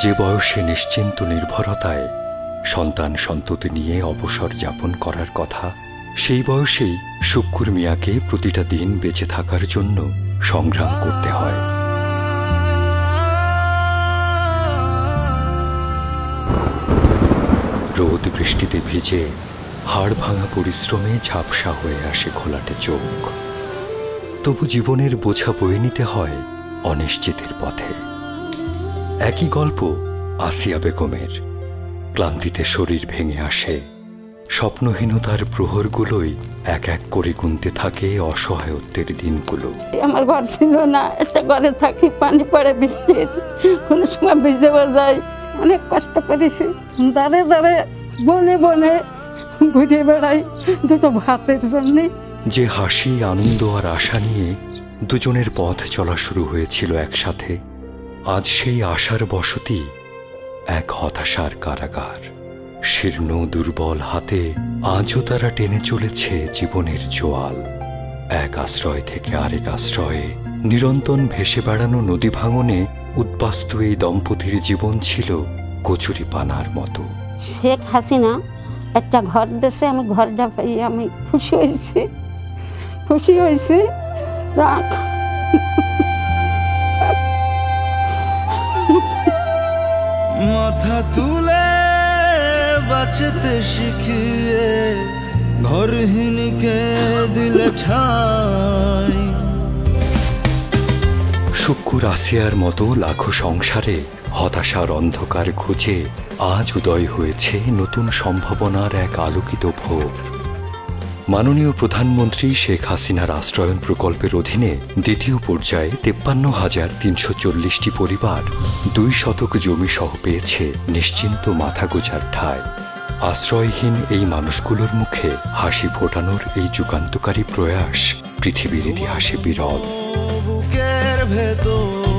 যে বয়সে নিশ্চিন্ত নির্ভরতায় সন্তান সন্ততি নিয়ে অবসর যাপন করার কথা, সেই বয়সেই শুক্কুর মিয়াকে প্রতিটা দিন বেঁচে থাকার জন্য সংগ্রাম করতে হয়। রোদ বৃষ্টিতে ভিজে হাড় ভাঙা পরিশ্রমে ঝাপসা হয়ে আসে ঘোলাটে চোখ। তবু জীবনের বোঝা বয়ে নিতে হয় অনিশ্চিতের পথে। একই গল্প আসিয়া বেগমের। ক্লান্তিতে শরীর ভেঙে আসে। স্বপ্নহীনতার প্রহরগুলোই এক এক করে গুনতে থাকে অসহায়ত্বের দিনগুলো। আমার ঘর ছিল না একটা ঘরে থাকি পানি পড়ে বৃষ্টির কোনো সময় ভিজে যায় অনেক কষ্ট করেছি। দাঁড়ে দাঁড়ে বনে বনে ঘুরে বেড়াই দুটো ভাতের জন্যে। যে হাসি আনন্দ আর আশা নিয়ে দুজনের পথ চলা শুরু হয়েছিল একসাথে। আজ সেই আশার বসতি এক হতাশার কারাগার। শীর্ণ দুর্বল হাতে আজও তারা টেনে চলেছে জীবনের জোয়াল। এক আশ্রয় থেকে আরেক আশ্রয়ে নিরন্তন ভেসে বেড়ানো নদী ভাঙনে উদ্বাস্তু এই দম্পতির জীবন ছিল কচুরি পানার মতো। শেখ হাসিনা একটা ঘর দেশে, আমি ঘরটা পাই আমি খুশি হয়েছি। খুশি হয়েছি। যাক তুলে বাঁচতে শিখিয়ে ঘরহীনকে দিলে ঠাই। শুক্কুর আসিয়ার মতো লাখো সংসারে হতাশার অন্ধকার খুঁজে আজ উদয় হয়েছে নতুন সম্ভাবনার এক আলোকিত ভোর মাননীয় প্রধানমন্ত্রী শেখ হাসিনার আশ্রয়ন প্রকল্পের অধীনে দ্বিতীয় পর্যায়ে তেপ্পান্ন হাজার তিনশো চল্লিশটি পরিবার দুই শতক জমি সহ পেয়েছে নিশ্চিন্ত মাথা গোজার ঠায় আশ্রয়হীন এই মানুষগুলোর মুখে হাসি ফোটানোর এই যুগান্তকারী প্রয়াস পৃথিবীর ইতিহাসে বিরল। ভেতর